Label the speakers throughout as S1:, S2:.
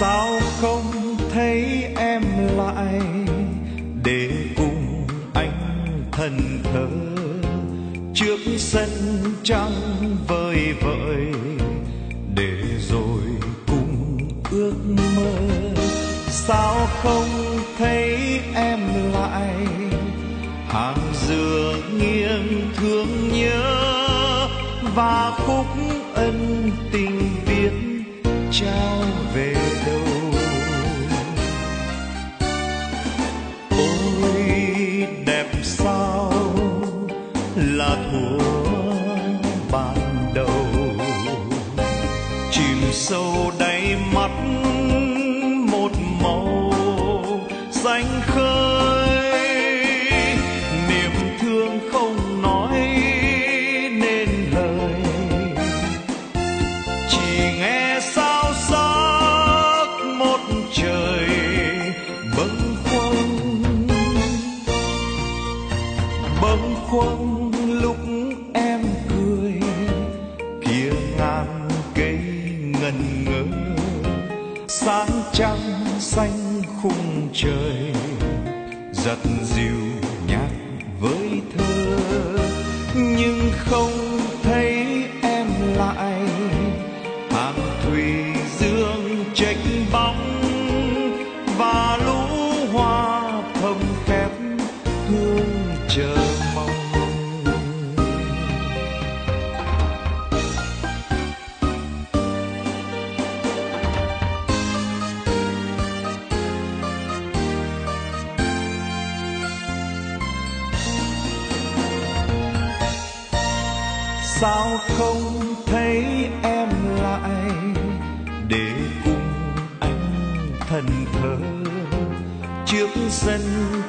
S1: sao không thấy em lại để cùng anh thần thờ? Trước sân trăng vời vợi để rồi cùng ước mơ. Sao không thấy em lại? Hàng dừa nghiêng thương nhớ và khúc xanh khung trời giật dịu nhạc với thơ. Nhưng không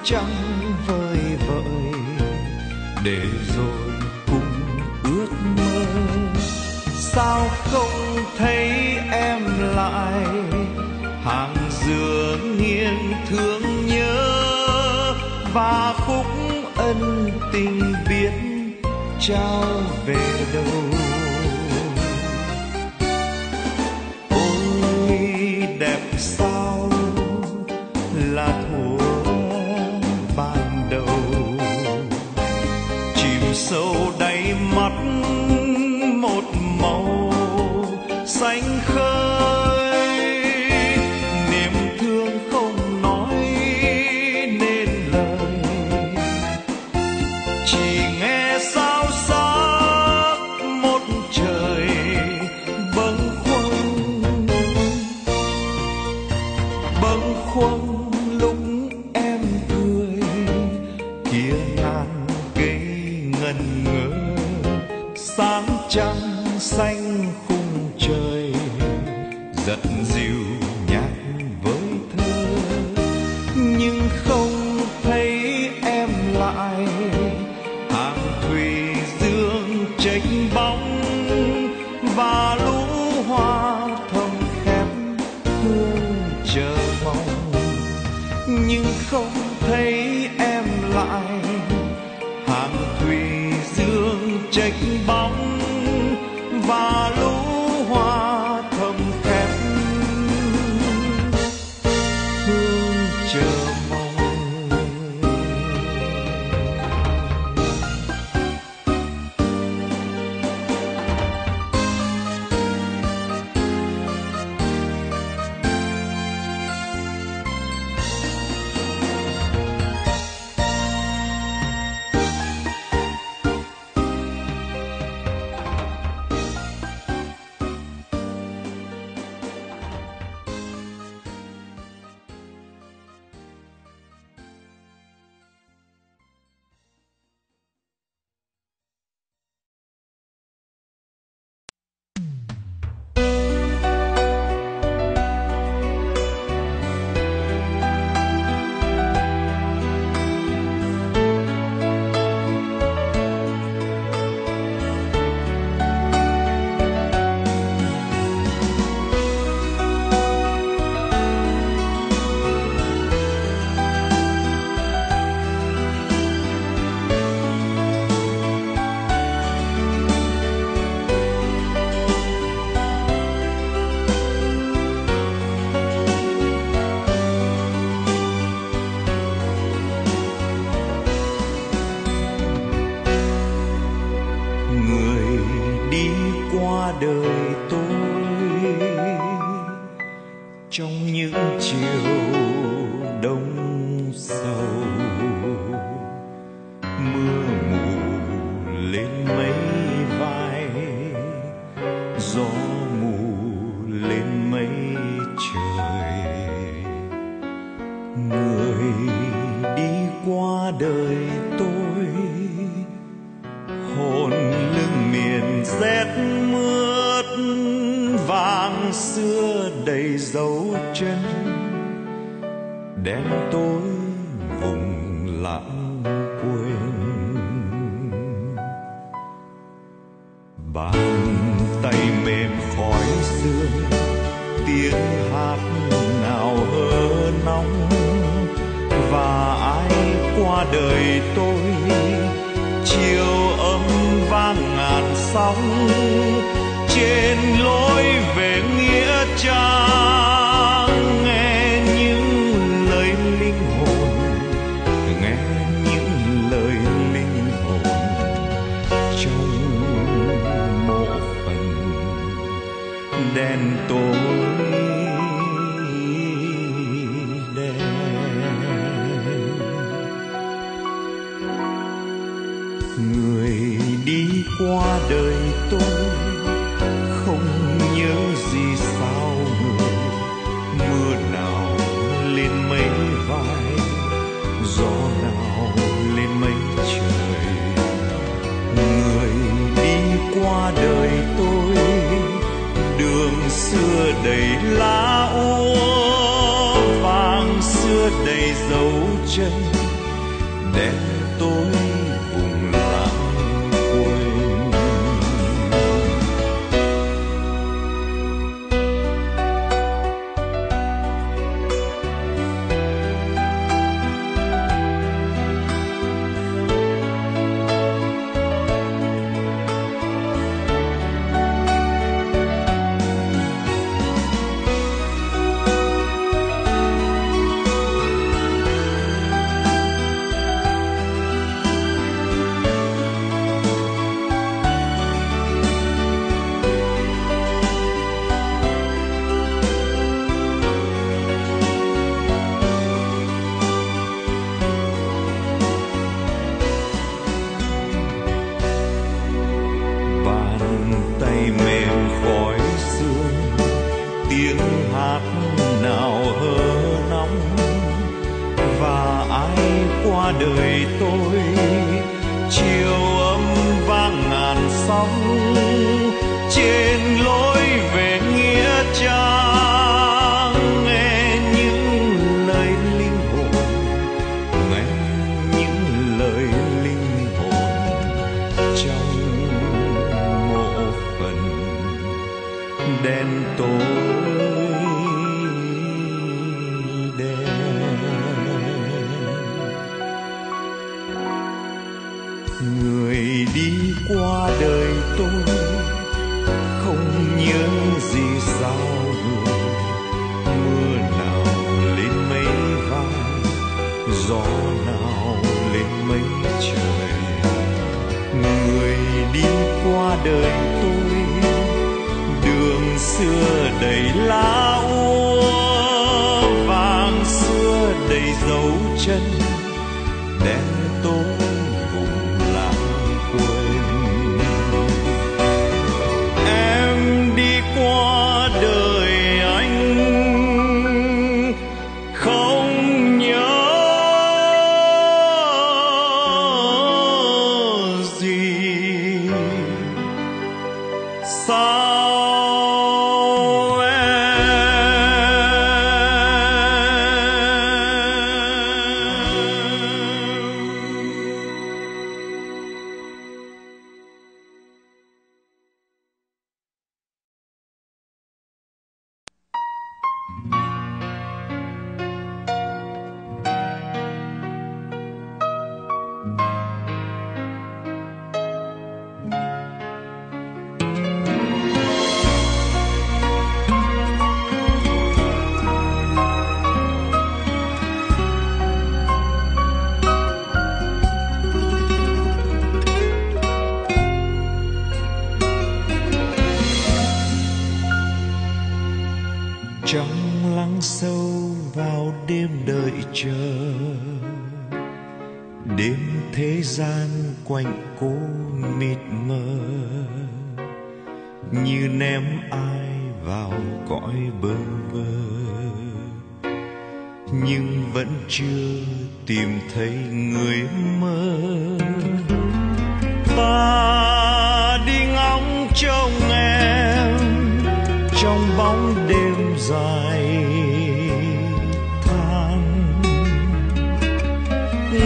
S1: trăng vơi vợi, để rồi cùng ước mơ. Sao không thấy em lại, hàng dừa nghiêng thương nhớ, và khúc ân tình biết trao về đâu. và ai qua đời tôi. Chiều âm vang ngàn sóng, trên lối về nghĩa trang. đầy lá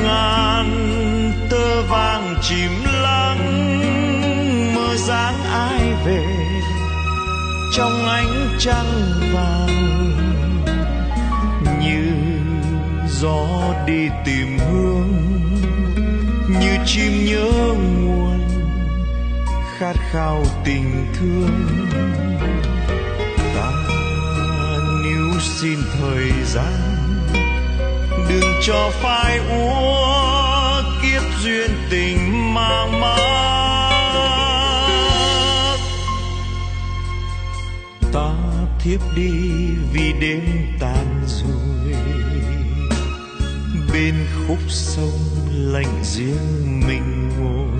S1: ngàn tơ vàng chìm lắng. Mơ dáng ai về trong ánh trăng vàng? Như gió đi tìm hương như chim nhớ nguồn khát khao tình thương. Ta níu xin thời gian đừng cho phai úa kiếp duyên tình mang mát. Ta thiếp đi vì đêm tàn rồi, bên khúc sông lạnh riêng mình ngồi,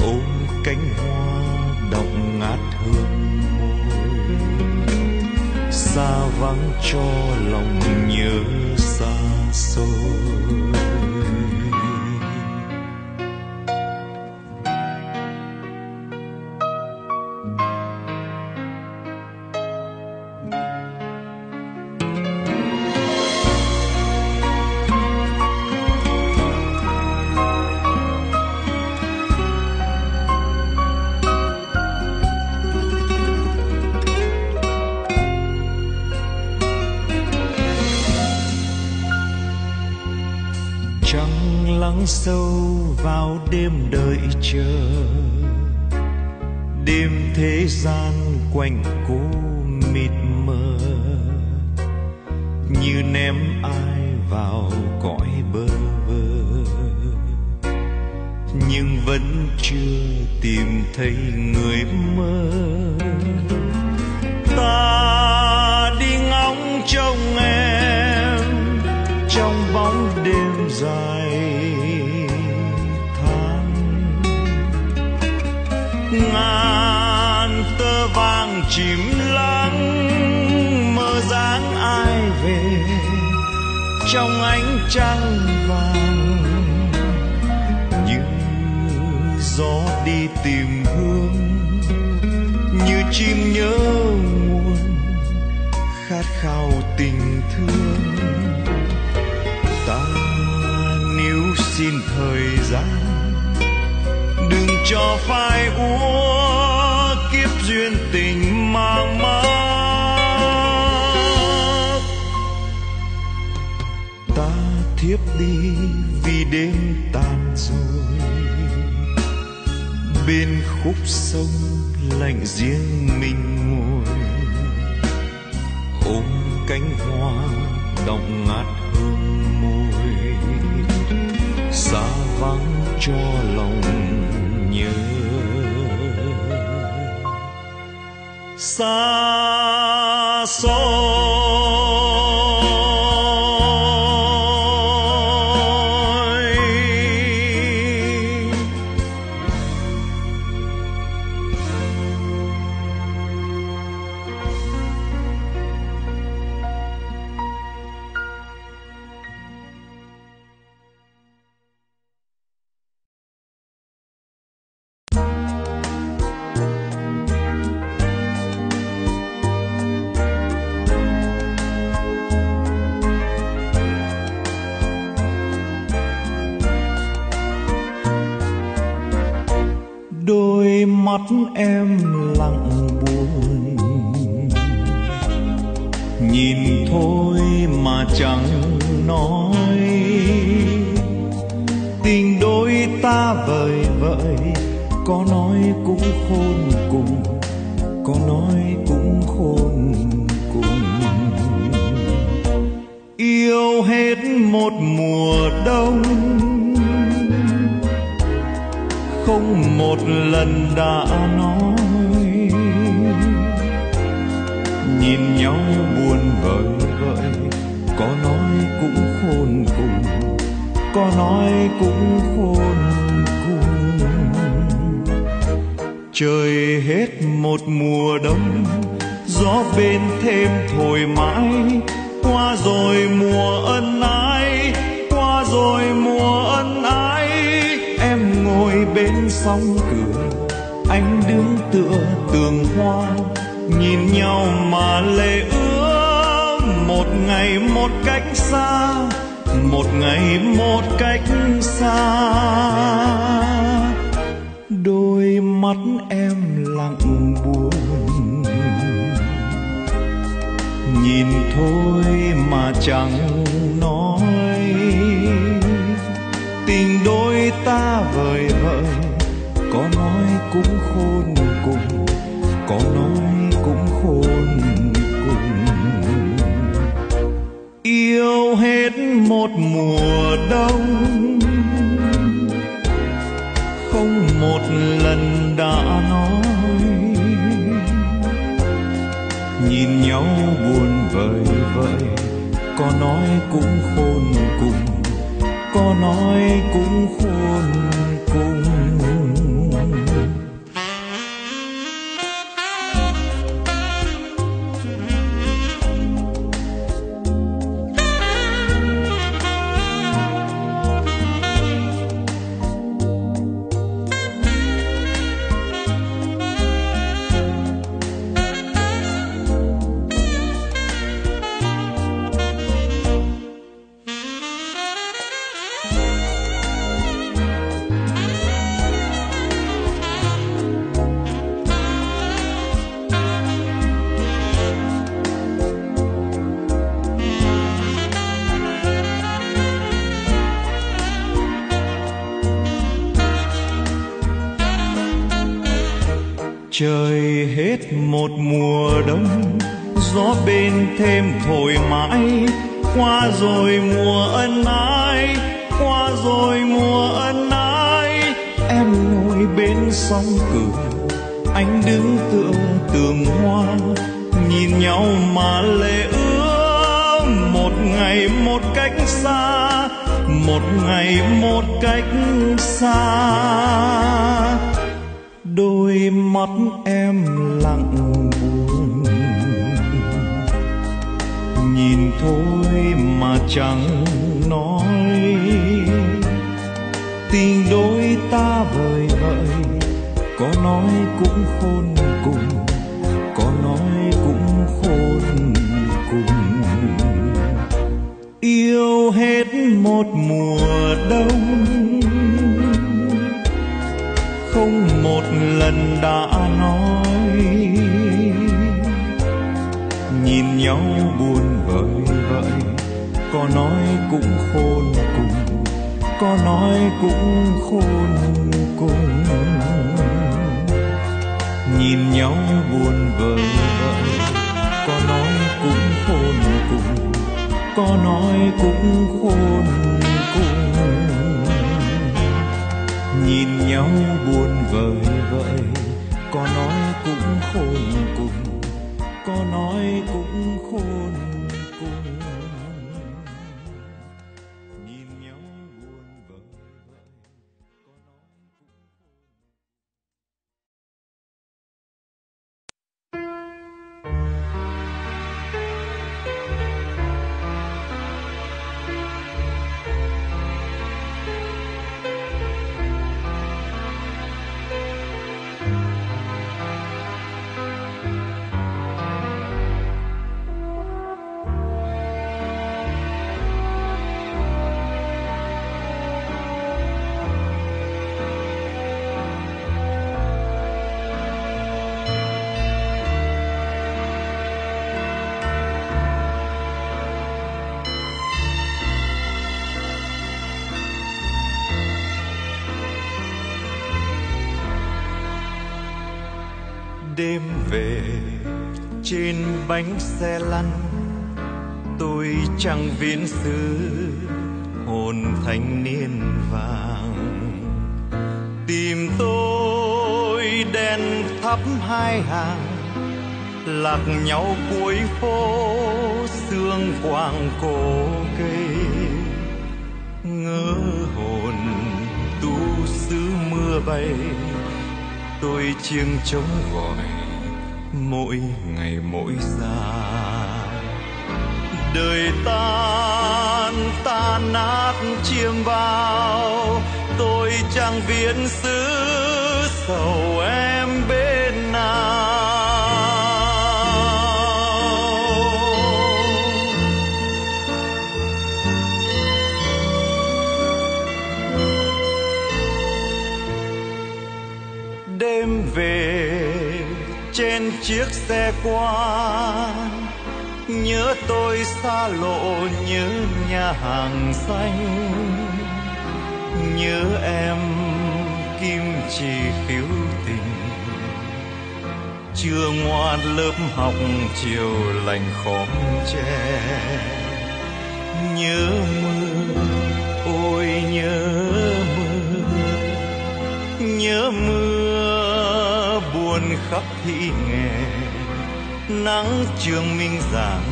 S1: ôm cánh hoa xa vắng cho lòng nhớ xa xôi. Đêm đợi chờ. Đêm thế gian quạnh cô mịt mờ. Như ném ai vào cõi bơ vơ nhưng vẫn chưa tìm thấy người mơ. Ta đi ngóng trông em, trong bóng đêm dài chìm lắng, mơ dáng ai về trong ánh trăng vàng. Như gió đi tìm hương, như chim nhớ nguồn, khát khao tình thương. Ta níu xin thời gian, đừng cho phai uống đi vì đêm tàn rồi bên khúc sông lạnh riêng mình ngồi. Ôm cánh hoa đọng ngát hương môi. Xa vắng cho lòng nhớ. Xa xôi. Bên sông cửa, anh đứng tựa tường hoa, nhìn nhau mà lệ ứa một ngày một cách xa, một ngày một cách xa. Đôi mắt em lặng buồn, nhìn thôi mà chẳng nói. Tình đôi ta vời vợi cũng khôn cùng, có nói cũng khôn cùng. Yêu hết một mùa đông, không một lần đã nói. Nhìn nhau buồn vời vợi có nói cũng khôn cùng, có nói cũng khôn trời hết một mùa đông, gió bên thêm thổi mãi. Qua rồi mùa ân ái, qua rồi mùa ân ái. Em ngồi bên sông cửa anh đứng tựa tường hoa. Nhìn nhau mà lệ ứa một ngày một cách xa, một ngày một cách xa đôi mắt em lặng buồn. Nhìn thôi mà chẳng nói. Tình đôi ta vời vợi, có nói cũng khôn cùng, có nói cũng khôn cùng. Yêu hết một mùa đông lần đã nói. Nhìn nhau buồn vời vợi, có nói cũng khôn cùng, có nói cũng khôn cùng. Nhìn nhau buồn vời vợi, có nói cũng khôn cùng, có nói cũng khôn cùng nhìn nhau buồn vời vợi, có nói cũng khôn cùng, có nói cũng khôn cùng bánh xe lăn. Tôi chẳng viễn xứ, hồn thanh niên vàng. Tìm tôi đèn thắp hai hàng, lạc nhau cuối phố sương quàng cổ cây. Ngỡ hồn tu sứ mưa bay, tôi chiêng trống gọi mỗi ngày mỗi già, đời tan tan nát chiêm bao. Tôi chẳng viễn xứ sầu em bên chiếc xe qua nhớ tôi xa lộ nhớ nhà hàng xanh. Nhớ em kim chỉ khiếu tình. Chưa ngoan lớp học chiều lành khóm tre. Nhớ mưa ôi nhớ mưa nhớ mưa buồn khắp thị nghề nắng trường minh giảng,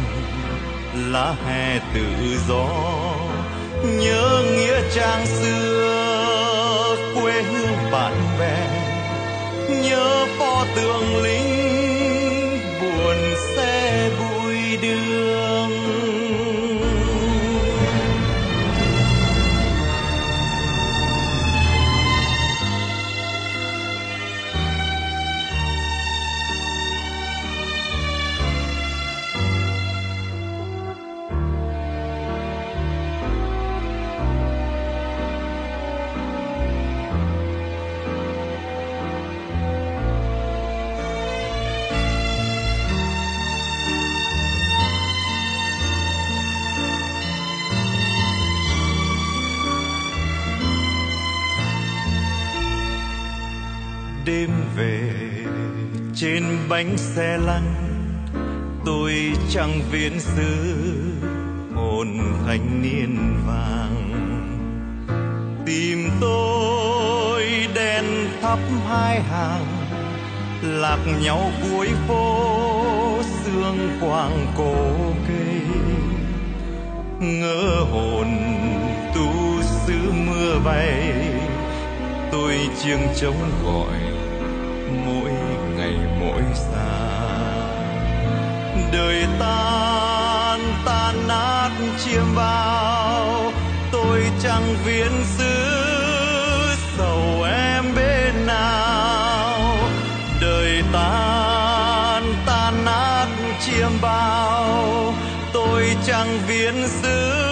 S1: lá hè tự do. Nhớ nghĩa trang xưa, quê hương bạn bè. Nhớ pho tượng lính, buồn xe bụi đường đêm về. Trên bánh xe lăn, tôi chẳng viễn xứ, hồn thanh niên vàng. Tìm tôi đèn thắp hai hàng, lạc nhau cuối phố, sương quang cổ cây ngỡ hồn tu sứ mưa bay, tôi chiêng trống gọi đời tan tan nát chiêm bao. Tôi chẳng viễn xứ, sầu em bên nào. Đời tan tan nát chiêm bao. Tôi chẳng viễn xứ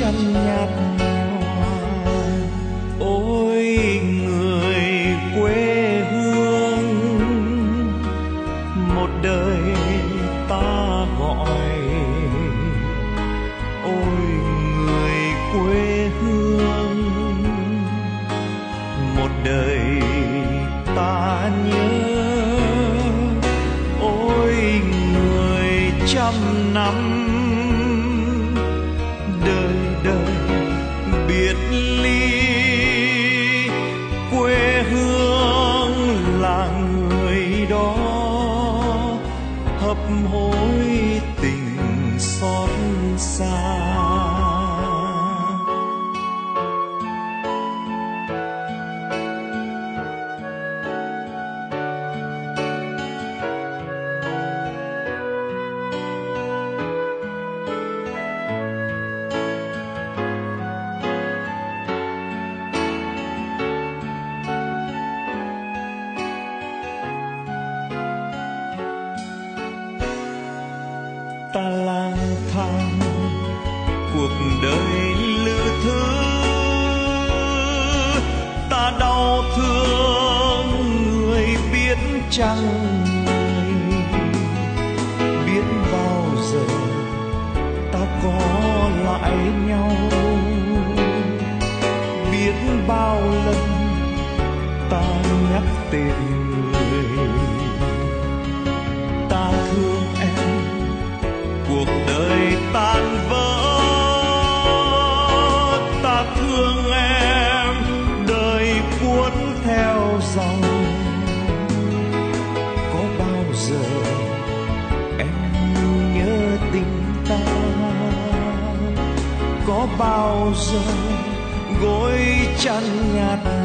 S1: gối nhạt trăng biết bao giờ ta có lại nhau? Biết bao lần ta nhắc tên người ta thương bao giờ gối chăn nhạt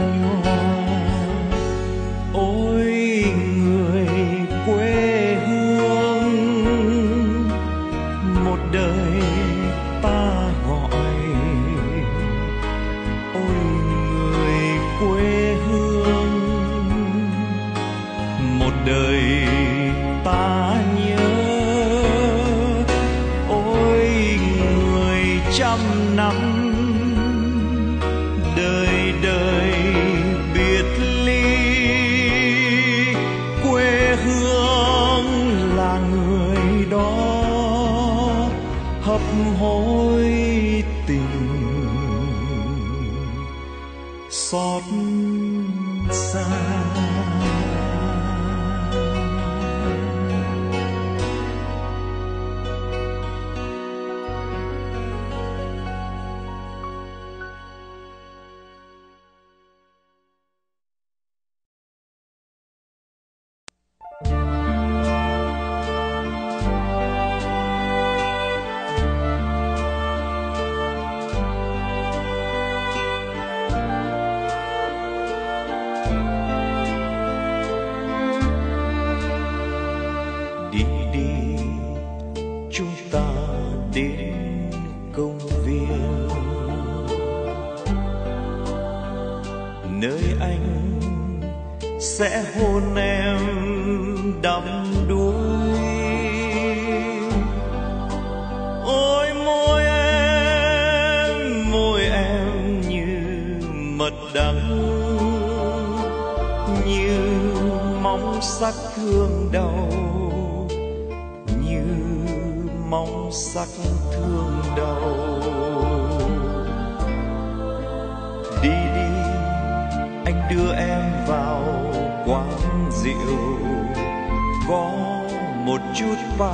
S1: chút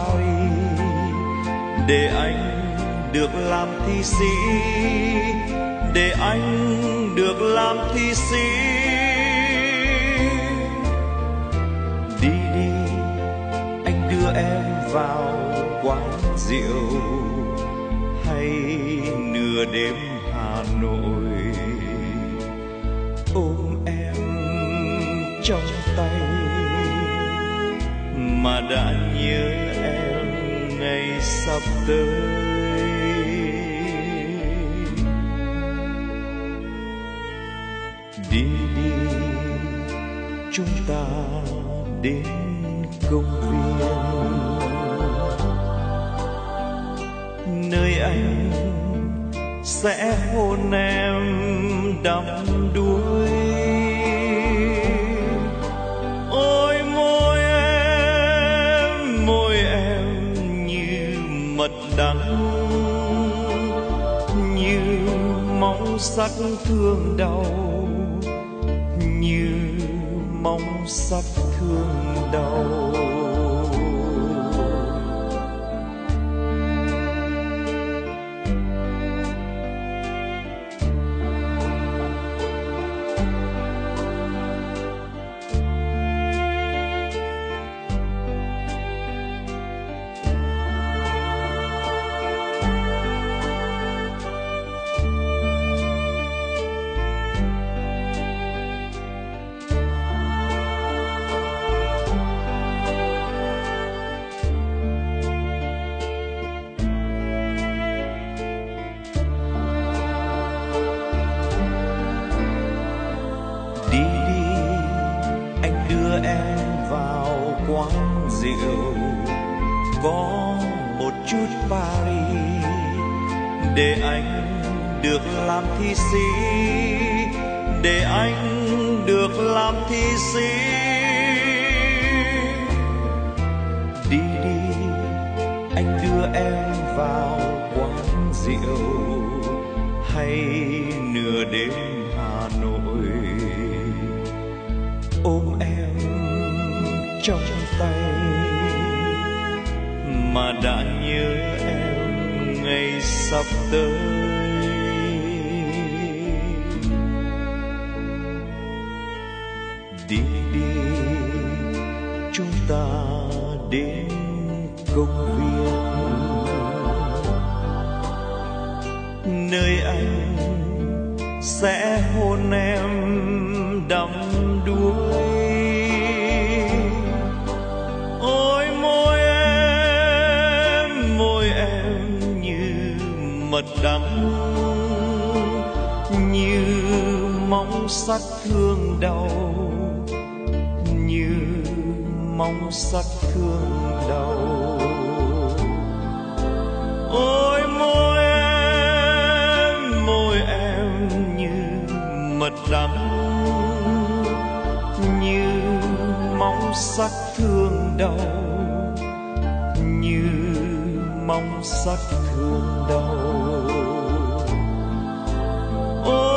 S1: để anh được làm thi sĩ, để anh được làm thi sĩ. Đi đi, anh đưa em vào quán rượu, hay nửa đêm Hà Nội. Ôm em trong tay, mà đã nhớ em ngày sắp tới. Đi đi, chúng ta đến công viên. Nơi anh sẽ hôn em đắm đuối. Sắc thương đau như mong sắc thương đau. Đưa em vào quán rượu. Có một chút Paris để anh được làm thi sĩ. Để anh được làm thi sĩ. Đi đi, anh đưa em vào quán rượu. Hay nửa đêm Hà Nội. Ôm em trong tay. Mà đã nhớ em ngày sắp tới. Mong sắc thương đau như mong sắc thương đau ôi, môi em môi em như mật đắng, như mong sắc thương đau như mong sắc thương đau ôi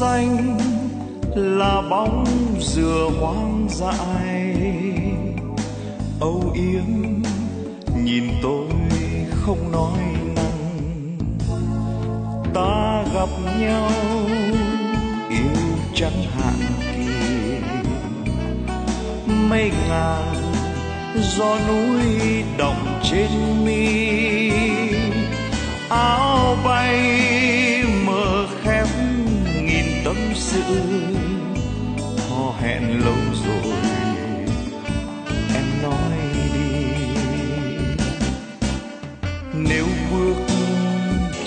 S1: xanh là bóng dừa hoang dại. Âu yếm, nhìn tôi không nói năng. Ta gặp nhau yêu chẳng hạn kỳ. Mây ngàn do núi động trên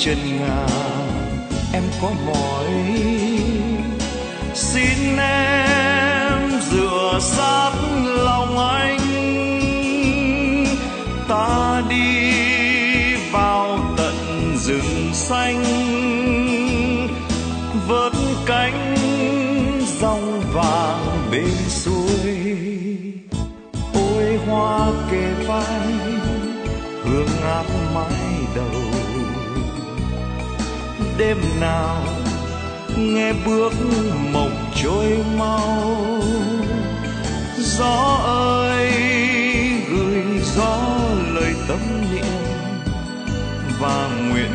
S1: chân ngà em có mỏi. Xin em rửa sát lòng anh. Ta đi vào tận rừng xanh. Vớt cánh rong vàng bên suối. Ôi hoa kề vai, hương ngát mái đầu đêm nào, nghe bước mộng trôi mau. Gió ơi, gửi gió lời tâm niệm và nguyện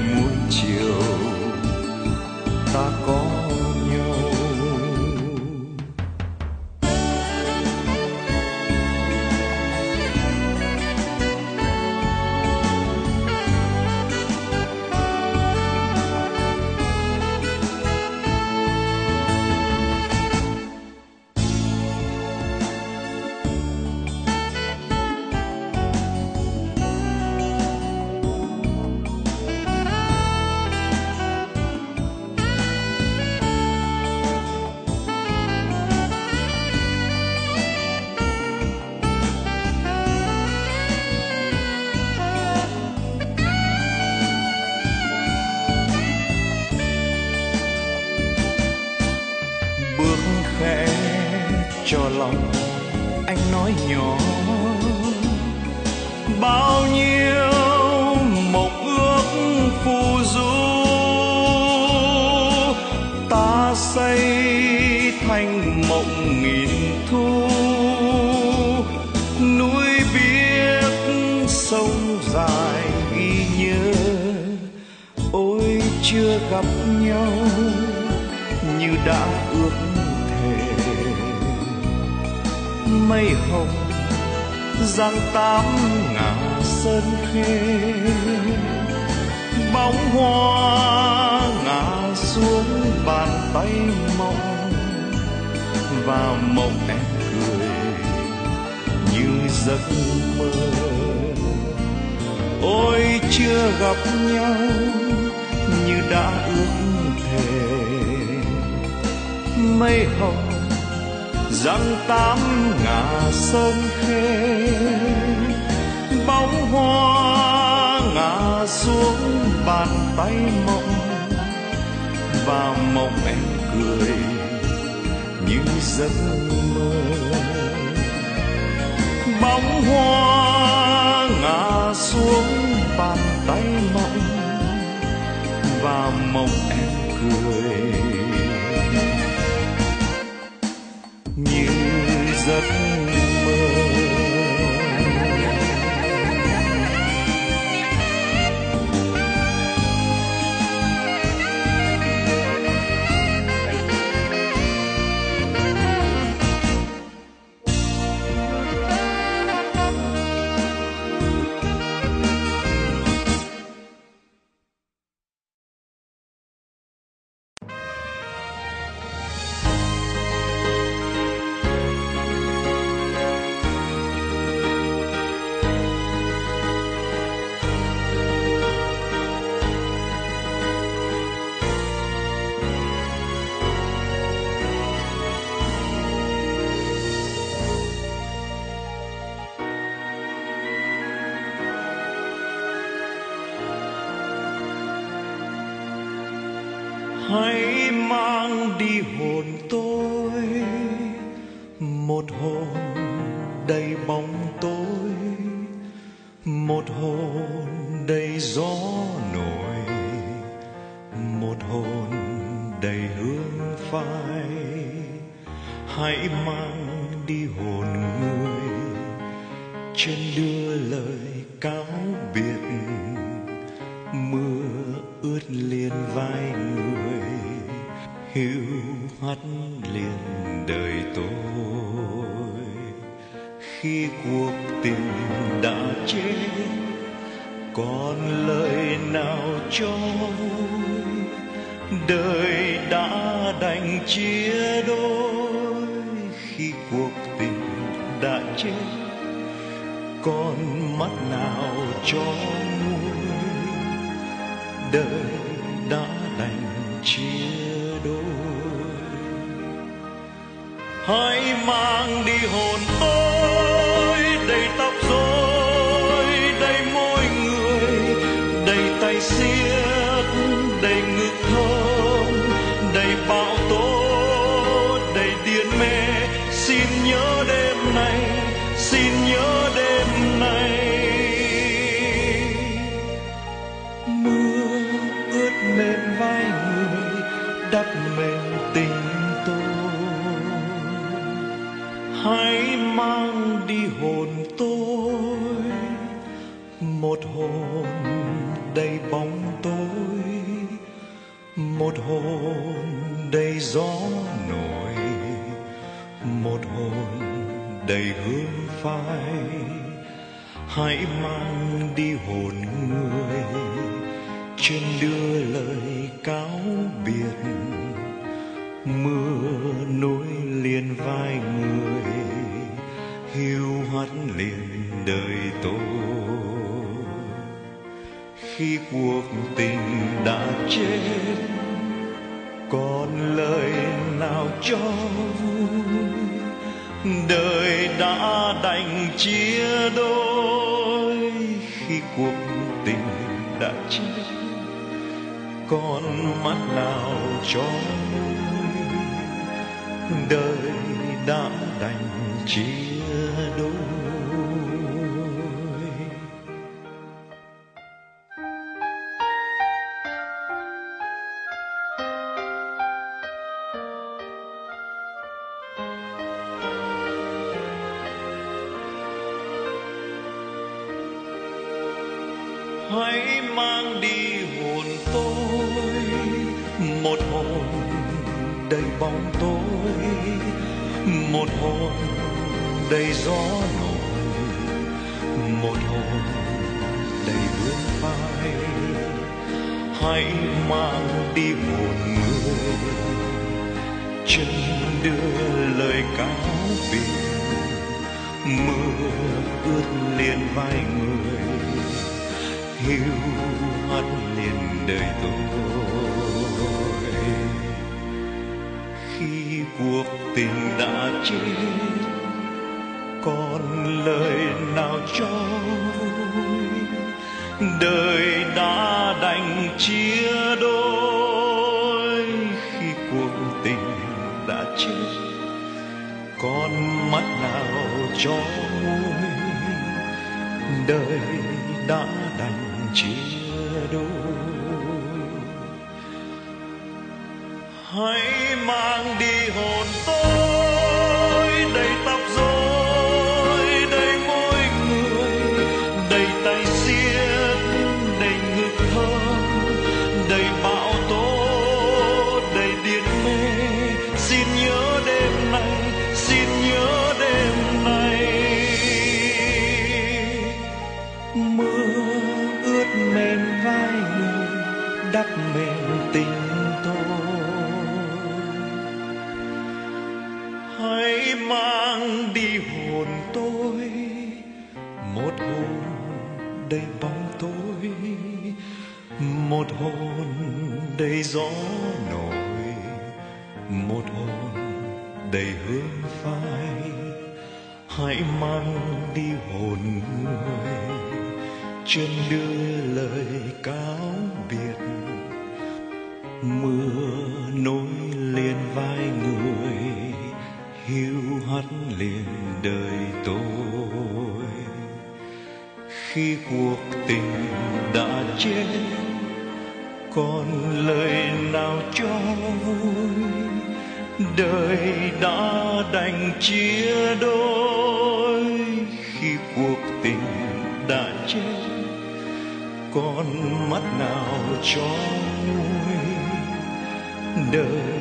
S1: cho lòng anh nói nhỏ. Bao nhiêu mộng ước phù du, ta xây thành mộng nghìn thu. Núi biếc sông dài ghi nhớ, ôi chưa gặp nhau như đã mây hồng, giăng tám ngả sơn khê. Bóng hoa ngả xuống bàn tay mong, và mộng em cười như giấc mơ. Ôi, chưa gặp nhau như đã ước thề. Mây hồng răng tám ngả sơn khê. Bóng hoa ngả xuống bàn tay mộng, và mộng em cười như giấc mơ. Bóng hoa ngả xuống bàn tay mộng, và mộng em cười giấc trôi. Đời đã đành chia đôi khi cuộc tình đã chết. Còn mắt nào cho nguôi đời đã đành chia đôi. Hãy mang đi hồn tôi, đầy tóc rối, đầy môi người, đầy tay xin đầy ngực thơm, đầy bão tố, đầy điên mê. Xin nhớ đêm nay, xin nhớ đêm nay. Mưa ướt mềm vai người, đắp mềm tình tôi. Hãy mang đi hồn tôi, một hồn hồn đầy gió nổi, một hồn đầy hương phai. Hãy mang đi hồn người, trên đưa lời cáo biệt. Mưa nối liền vai người, hiu hắt liền đời tôi. Khi cuộc tình đã chết cho vui. Đời đã đành chia đôi khi cuộc tình đã chết. Còn mắt nào cho vui. Đời đã đành chia đôi. Hồn đầy gió nổi, một hồn đầy vương phai, hãy mang đi một người. Chân đưa lời cáo biệt, mưa ướt liền vai người. Hiu hắt liền đời tôi cuộc tình đã chết còn lời nào cho vui? Đời đã đành chia đôi khi cuộc tình đã chết còn mắt nào cho vui? Đời đã đành chia đôi. Hãy mang đi hồn tôi. Một hồn đầy gió nổi, một hồn đầy hương phai hãy mang đi hồn người chân đưa lời ca. nào cho vui. Đời đã đành chia đôi khi cuộc tình đã chết. Còn mắt nào cho vui. Đời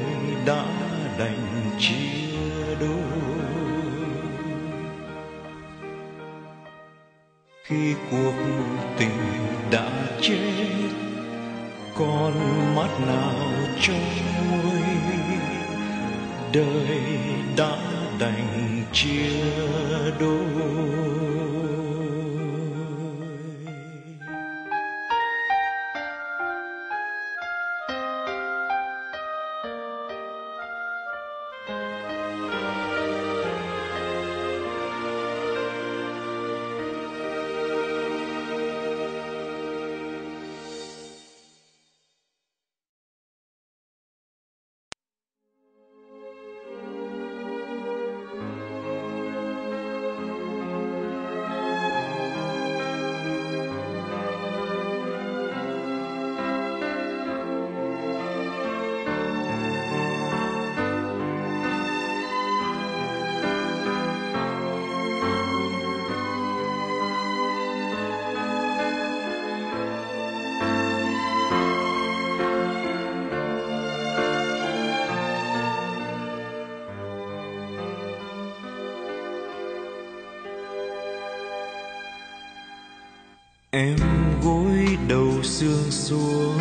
S1: em gối đầu sương xuống,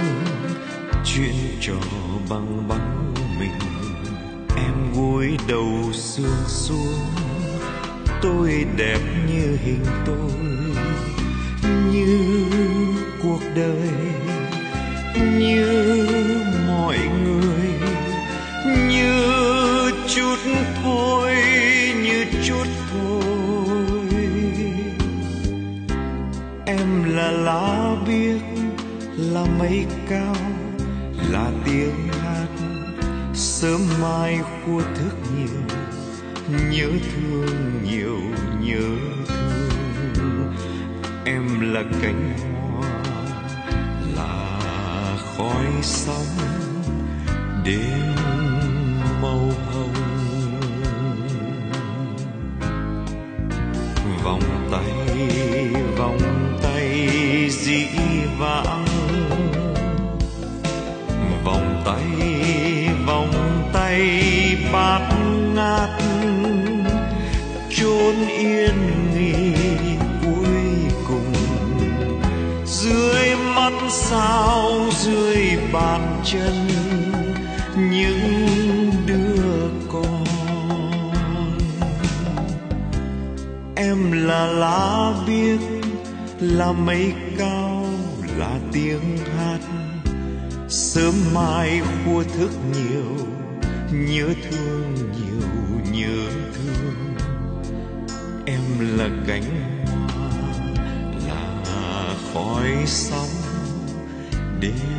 S1: chuyện trò bằng bóng mình. Em gối đầu sương xuống, tôi đẹp như hình tôi, như cuộc đời, như mọi người, như chút thôi. Là lá biếc là mây cao, là tiếng hát sớm mai khua thức nhiều, nhớ thương nhiều, nhớ thương. Em là cánh hoa, là khói sóng, đêm màu hoa. Dĩ vòng tay vòng tay bát ngát, chốn yên nghỉ cuối cùng. Dưới mắt sao, dưới bàn chân, những đứa con. Em là lá biếc là mây cao tiếng hát. Sớm mai khua thức nhiều, nhớ thương nhiều, nhớ thương. Em là cánh hoa, là khói sóng, đêm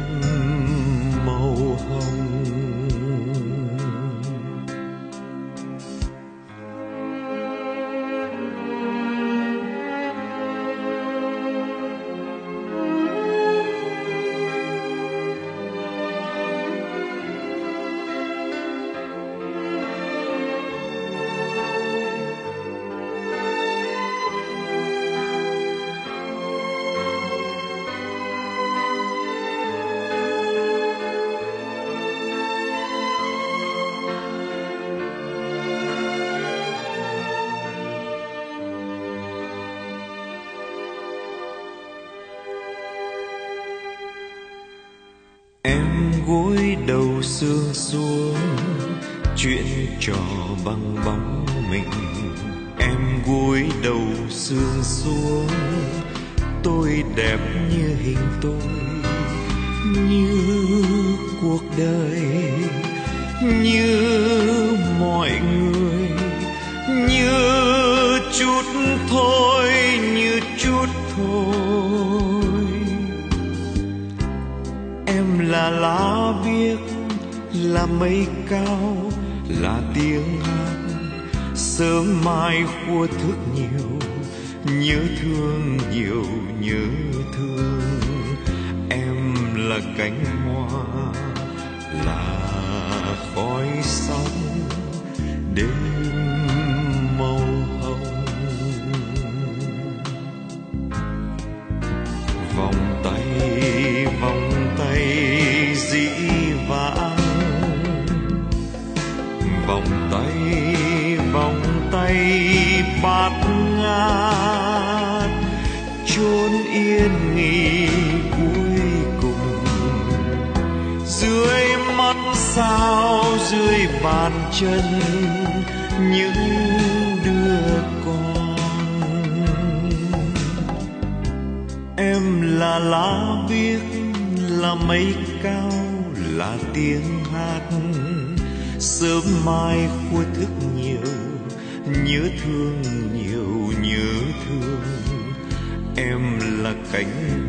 S1: chân những đứa con. Em là lá biếc là mây cao, là tiếng hát. Sớm mai khua thức nhiều, nhớ thương nhiều, nhớ thương. Em là cánh